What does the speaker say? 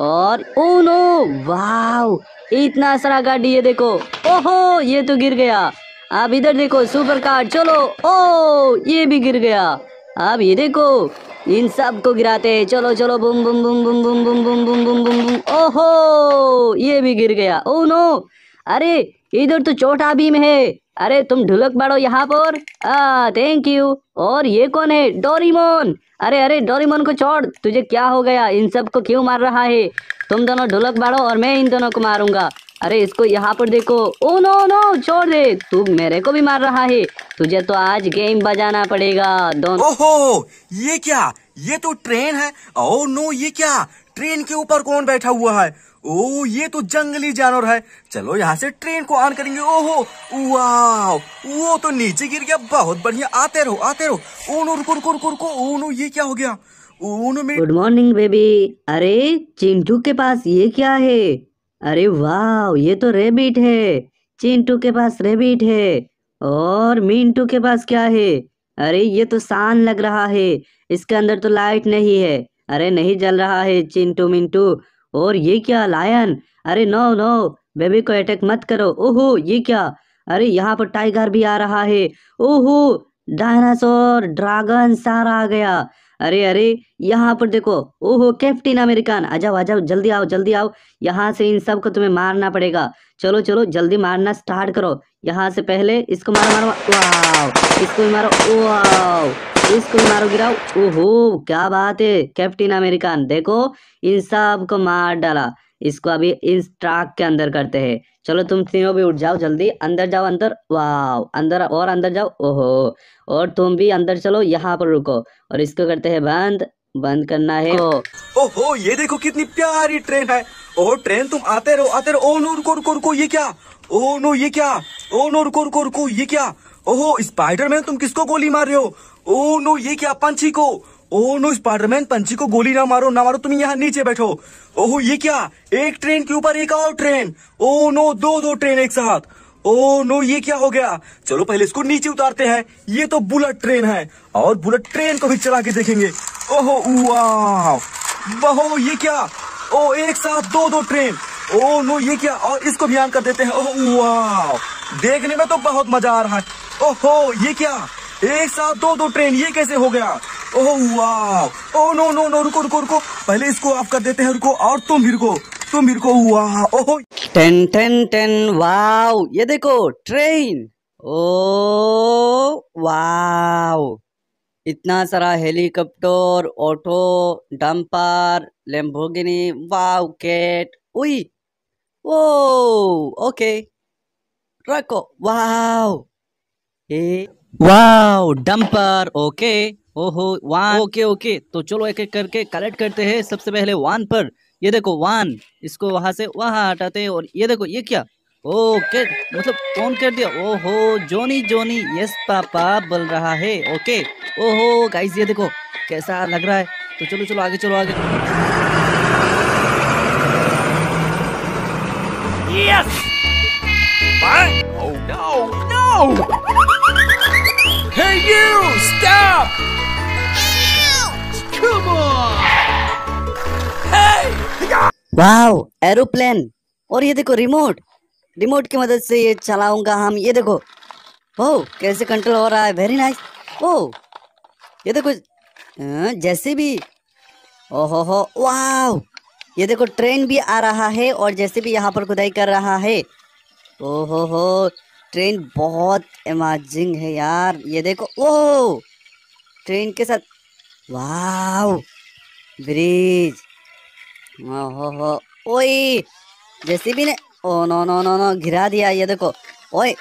और oh no wow इतना सारा गाड़ी ये देखो ओहो ये तो गिर गया अब इधर देखो सुपर कार चलो ओ ये भी गिर गया अब ये देखो इन सबको गिराते हैं चलो चलो बुम बुम बुम बुम बुम बुम बुम बुम बुम बुम बुम ओहो ये भी गिर गया ओ नो अरे इधर तो छोटा भीम है। अरे, तुम ढुलक बाड़ो यहाँ पर। थैंक यू और ये कौन है? डोरीमोन। अरे अरे, डोरीमोन को छोड़। तुझे क्या हो गया? इन सबको क्यों मार रहा है? तुम दोनों ढुलक बाड़ो और मैं इन दोनों को मारूँगा। अरे, इसको यहाँ पर देखो। ओ नो नो छोड़ दे। तू मेरे को भी मार रहा है। तुझे तो आज गेम बजाना पड़ेगा। दोनों ओहो, ये क्या? ये तो ट्रेन है। ओ नो ये क्या? ट्रेन के ऊपर कौन बैठा हुआ है? ओ ये तो जंगली जानवर है। चलो यहाँ से ट्रेन को ऑन करेंगे। ओहो वाह वो तो नीचे गिर गया। बहुत बढ़िया, आते रहो आते रहो। ओ नो, रुको रुको रुको रुको। ओ नो, ये क्या हो गया? ओ नो, मेरी गुड मॉर्निंग बेबी अरे, चिंटू के पास ये क्या है? अरे वाह ये तो रेबिट है। चिंटू के पास रेबिट है। और मिंटू के पास क्या है? अरे, ये तो शान लग रहा है। इसके अंदर तो लाइट नहीं है। अरे, नहीं जल रहा है चिंटू, मिंटू। और ये क्या लायन अरे नो नो बेबी को अटैक मत करो। ओहो, ये क्या? अरे यहाँ पर टाइगर भी आ रहा है। ओहो डायनासोर ड्रैगन सारा आ गया। अरे अरे, यहाँ पर देखो। ओहो, कैप्टन अमेरिकन। आ जाओ आ जाओ, जल्दी आओ जल्दी आओ। यहाँ से इन सबको तुम्हें मारना पड़ेगा। चलो चलो, जल्दी मारना स्टार्ट करो। यहाँ से पहले इसको मारो मारो वाओ, इसको भी मारो। वाओ, इसको भी मारो, गिराओ। ओहो, क्या बात है, कैप्टन अमेरिकन। देखो, इन सबको मार डाला। इसको अभी इस ट्रक के अंदर करते हैं। चलो तुम तीनों भी उठ जाओ जल्दी। अंदर जाओ, अंदर। वाओ, अंदर और अंदर जाओ। ओहो, और तुम भी अंदर चलो, यहाँ पर रुको। और इसको करते हैं बंद। बंद करना है। ओहो ये देखो कितनी प्यारी ट्रेन है। ओहो, ट्रेन तुम आते रहो आते रहो। ओ नो, रुको रुको रुको, ये क्या? ओ नो, ये क्या? ओ नो, रुको रुको रुको, ये क्या? ओहो, स्पाइडरमैन तुम किसको गोली मार रहे हो? ओ नो, ये क्या? पंछी को। ओ नो स्पाइडरमैन पंछी को गोली ना मारो ना मारो, तुम यहाँ नीचे बैठो। ओहो, ये क्या? एक ट्रेन के ऊपर एक और ट्रेन। ओ नो, दो दो ट्रेन एक साथ। ओ नो, ये क्या हो गया? चलो पहले इसको नीचे उतारते हैं। ये तो बुलेट ट्रेन है। और बुलेट ट्रेन को भी चला के देखेंगे। ओहो वाह ये क्या? ओ एक साथ दो दो ट्रेन। ओ नो, ये क्या? और इसको भी कर देते हैं। ओह वाह देखने में तो बहुत मज़ा आ रहा है। ओहो, ये क्या? एक साथ दो दो ट्रेन, ये कैसे हो गया? ओह, वाह। ओ नो नो नो, रुको रुको रुको। पहले इसको ऑफ़ कर देते हैं, रुको। और तुम भी रुको तुम भी रुको वाह, ओहो। Ten ten ten, wow. ये देखो, ट्रेन। Oh wow. इतना सारा helicopter, auto, dumper Lamborghini wow, cat. उई ओ ओके। रखो, वाओ। ए वाओ, डंपर, ओके। ओहो वन ओके ओके तो चलो एक एक करके कलेक्ट करते हैं सबसे पहले वन पर। ये देखो वन इसको वहाँ से वहाँ हटाते हैं और ये देखो ये क्या? ओके मतलब कौन कर दिया। ओहो जोनी जोनी यस पापा बोल रहा है। ओके ओहो गाइस ये देखो कैसा लग रहा है? तो चलो चलो आगे चलो आगे। Yes! What? Oh no, no! Hey you! Stop! Come on! Hey! Wow aeroplane और ये देखो रिमोट रिमोट की मदद से ये चलाऊँगा हम। ये देखो। ओ कैसे कंट्रोल हो रहा है? वेरी नाइस ओ ये देखो हाँ, जैसे भी। ओहो हो वाओ ये देखो ट्रेन भी आ रहा है और जैसे भी यहाँ पर खुदाई कर रहा है। ओहो हो ट्रेन बहुत अमेजिंग है यार। ये देखो ओ ट्रेन के साथ वाह ब्रिज। ओहो हो जैसे भी ने, oh, no no no no घिरा दिया। ये देखो, ओए!